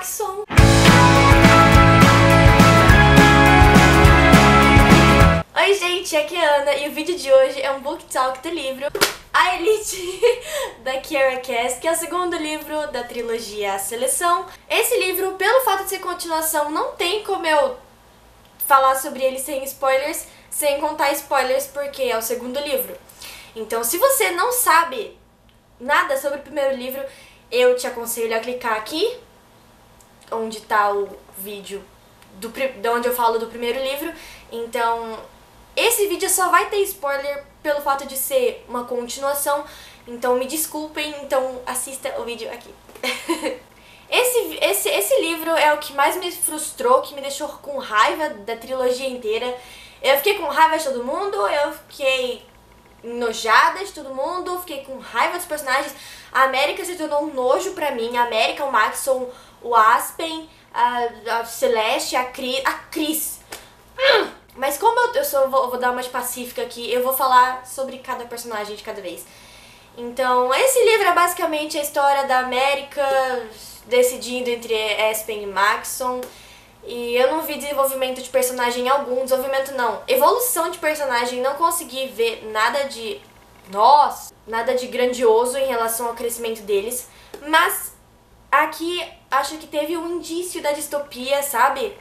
Maxon. Oi gente, aqui é a Ana e o vídeo de hoje é um book talk do livro A Elite da Kiara Cass, que é o segundo livro da trilogia A Seleção. Esse livro, pelo fato de ser continuação, não tem como eu falar sobre ele sem spoilers, sem contar spoilers, porque é o segundo livro. Então, se você não sabe nada sobre o primeiro livro, eu te aconselho a clicar aqui, onde está o vídeo do, de onde eu falo do primeiro livro. Então, esse vídeo só vai ter spoiler pelo fato de ser uma continuação, então me desculpem, então assista o vídeo aqui. esse, esse, esse livro é o que mais me frustrou, que me deixou com raiva da trilogia inteira. Eu fiquei com raiva de todo mundo, eu fiquei enojada de todo mundo, fiquei com raiva dos personagens. A América se tornou um nojo pra mim. A América, o Maxon, o Aspen, a, a Celeste, a Cris. A Cris. Mas como eu, eu sou, vou, vou dar uma de pacífica aqui, eu vou falar sobre cada personagem de cada vez. Então, esse livro é basicamente a história da América decidindo entre Aspen e Maxon. E eu não vi desenvolvimento de personagem algum, desenvolvimento não, evolução de personagem, não consegui ver nada de nossa, nada de grandioso em relação ao crescimento deles, mas aqui acho que teve um indício da distopia, sabe?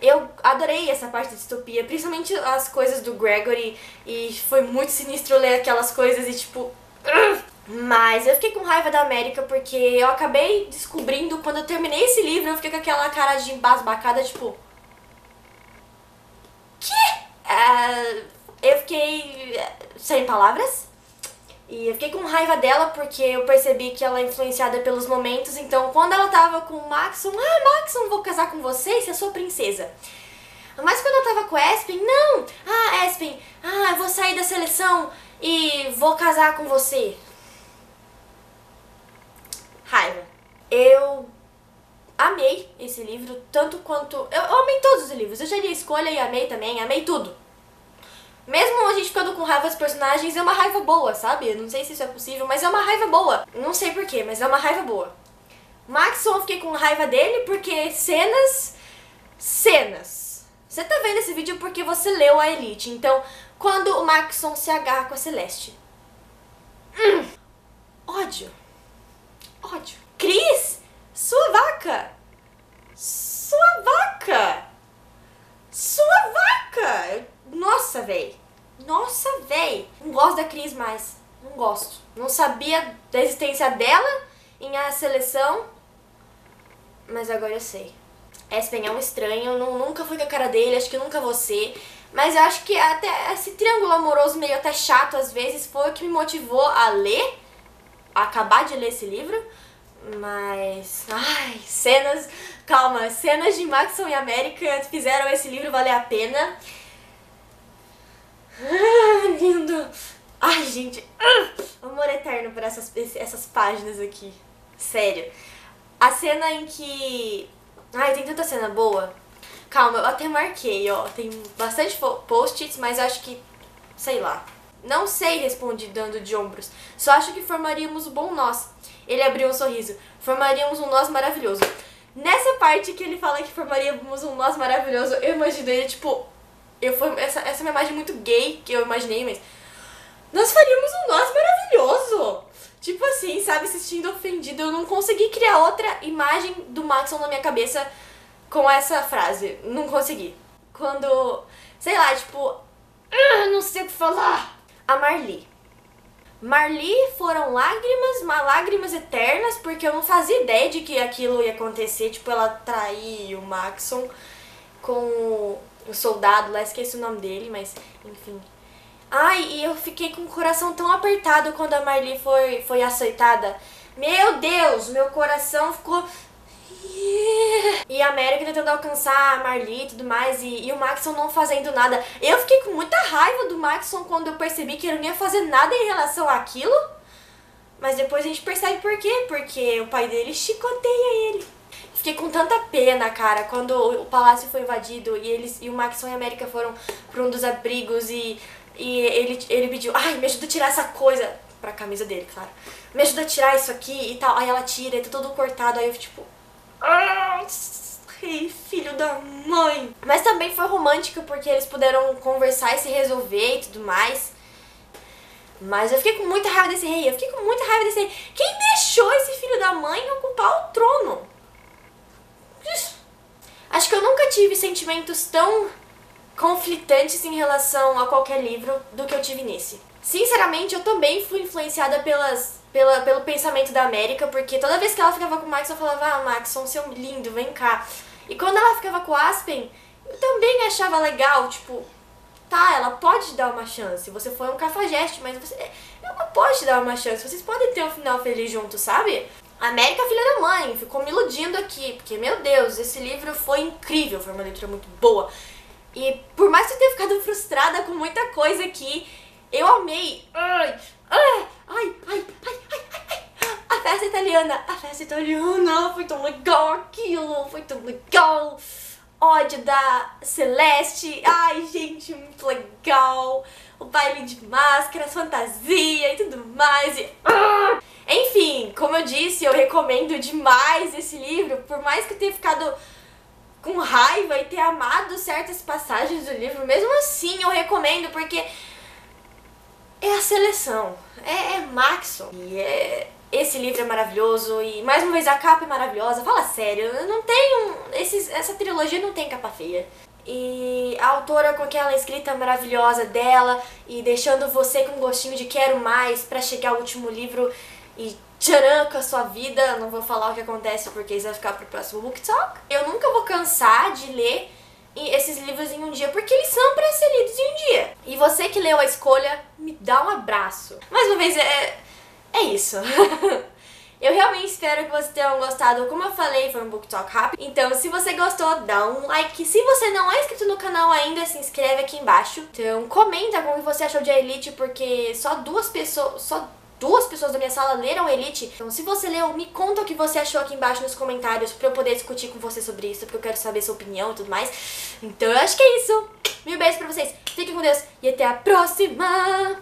Eu adorei essa parte da distopia, principalmente as coisas do Gregory, e foi muito sinistro ler aquelas coisas e tipo. Mas eu fiquei com raiva da América porque eu acabei descobrindo, quando eu terminei esse livro, eu fiquei com aquela cara de embasbacada, tipo. Que? Uh, eu fiquei eh, sem palavras. E eu fiquei com raiva dela porque eu percebi que ela é influenciada pelos momentos. Então, quando ela tava com o Maxon, ah, Maxon, vou casar com você, você é sua princesa. Mas quando eu tava com Aspen, não! Ah, Aspen, ah, eu vou sair da seleção e vou casar com você. Raiva. Eu amei esse livro, tanto quanto. Eu, eu amei todos os livros. Eu já li a escolha e amei também, amei tudo. Mesmo a gente ficando com raiva dos personagens, é uma raiva boa, sabe? Eu não sei se isso é possível, mas é uma raiva boa. Não sei porquê, mas é uma raiva boa. Maxon, eu fiquei com raiva dele porque cenas. Cenas. Você tá vendo esse vídeo porque você leu a Elite. Então, quando o Maxon se agarra com a Celeste. Hum, ódio. Ódio. Cris, sua vaca. Sua vaca. Sua vaca. Nossa, véi. Nossa, véi. Não gosto da Cris mais. Não gosto. Não sabia da existência dela em a seleção. Mas agora eu sei. Espen é um estranho, não, nunca fui com a cara dele, acho que nunca vou ser. Mas eu acho que até esse triângulo amoroso meio até chato às vezes foi o que me motivou a ler, a acabar de ler esse livro. Mas, ai, cenas, calma, cenas de Maxon e América fizeram esse livro valer a pena. Ah, lindo! Ai, gente, ah, amor eterno por essas, essas páginas aqui. Sério. A cena em que. Ai, tem tanta cena boa. Calma, eu até marquei, ó. Tem bastante post-its, mas acho que. Sei lá. Não sei, respondi dando de ombros. Só acho que formaríamos um bom nós. Ele abriu um sorriso. Formaríamos um nós maravilhoso. Nessa parte que ele fala que formaríamos um nós maravilhoso, eu imagino ele, tipo, eu foi essa, essa é uma imagem muito gay que eu imaginei, mas nós faríamos um nós maravilhoso. Tipo assim, sabe, se sentindo ofendido. Eu não consegui criar outra imagem do Maxon na minha cabeça com essa frase. Não consegui. Quando, sei lá, tipo, ah, não sei o que falar. A Marli. Marli foram lágrimas, mas lágrimas eternas, porque eu não fazia ideia de que aquilo ia acontecer. Tipo, ela trair o Maxon com o soldado lá, esqueci o nome dele, mas enfim. Ai, e eu fiquei com o coração tão apertado quando a Marli foi, foi aceitada. Meu Deus, meu coração ficou. E a América tentando alcançar a Marli e tudo mais, e, e o Maxon não fazendo nada. Eu fiquei com muita raiva do Maxon quando eu percebi que ele não ia fazer nada em relação àquilo. Mas depois a gente percebe por quê. Porque o pai dele chicoteia ele. Fiquei com tanta pena, cara, quando o palácio foi invadido e eles e o Maxon e a América foram para um dos abrigos e, e ele, ele pediu, ai, me ajuda a tirar essa coisa. Pra camisa dele, claro. Me ajuda a tirar isso aqui e tal. Aí ela tira e tá todo cortado. Aí eu, tipo, Ai, filho da mãe. Mas também foi romântica porque eles puderam conversar e se resolver e tudo mais. Mas eu fiquei com muita raiva desse rei. Eu fiquei com muita raiva desse rei. Quem deixou esse filho da mãe ocupar o trono? Acho que eu nunca tive sentimentos tão conflitantes em relação a qualquer livro do que eu tive nesse. Sinceramente, eu também fui influenciada pelas, pela, pelo pensamento da América, porque toda vez que ela ficava com o Max, eu falava, ah, Max, seu lindo, vem cá. E quando ela ficava com o Aspen, eu também achava legal, tipo, tá, ela pode dar uma chance. Você foi um cafajeste, mas você, ela pode dar uma chance. Vocês podem ter um final feliz juntos, sabe? América Filha da Mãe ficou me iludindo aqui, porque, meu Deus, esse livro foi incrível, foi uma leitura muito boa. E por mais que eu tenha ficado frustrada com muita coisa aqui, eu amei. Ai, ai, ai, ai, ai, ai. A festa italiana, a festa italiana, foi tão legal aquilo, foi tão legal. Ódio da Celeste, ai gente, muito legal. O baile de máscaras, fantasia e tudo mais. E, ah! Enfim, como eu disse, eu recomendo demais esse livro, por mais que eu tenha ficado com raiva e ter amado certas passagens do livro, mesmo assim eu recomendo porque é a seleção, é, é Maxon. E é, esse livro é maravilhoso e mais uma vez a capa é maravilhosa. Fala sério, não tem um, esses, essa trilogia não tem capa feia. E a autora com aquela escrita maravilhosa dela e deixando você com um gostinho de quero mais para chegar ao último livro e tcharam com a sua vida. Não vou falar o que acontece porque isso vai ficar pro próximo book talk. Eu nunca vou cansar de ler esses livros em um dia, porque eles são para ser lidos em um dia. E você que leu a escolha, me dá um abraço. Mais uma vez, é, é isso. Eu realmente espero que vocês tenham gostado. Como eu falei, foi um book talk rápido. Então, se você gostou, dá um like. Se você não é inscrito no canal ainda, se inscreve aqui embaixo. Então, comenta como você achou de Elite, porque só duas pessoas... Só duas pessoas da minha sala leram Elite. Então, se você leu, me conta o que você achou aqui embaixo nos comentários pra eu poder discutir com você sobre isso, porque eu quero saber sua opinião e tudo mais. Então, eu acho que é isso. Mil beijos pra vocês. Fiquem com Deus e até a próxima!